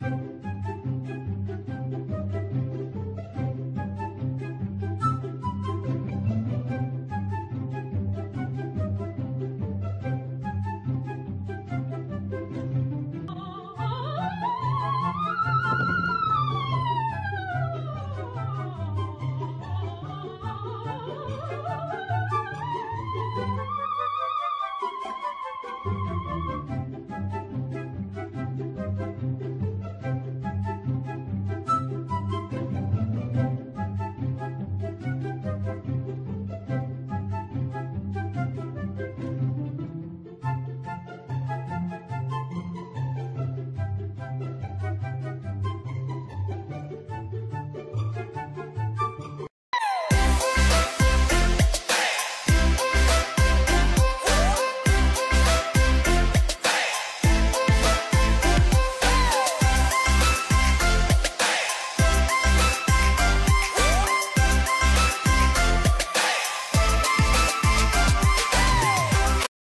Thank you.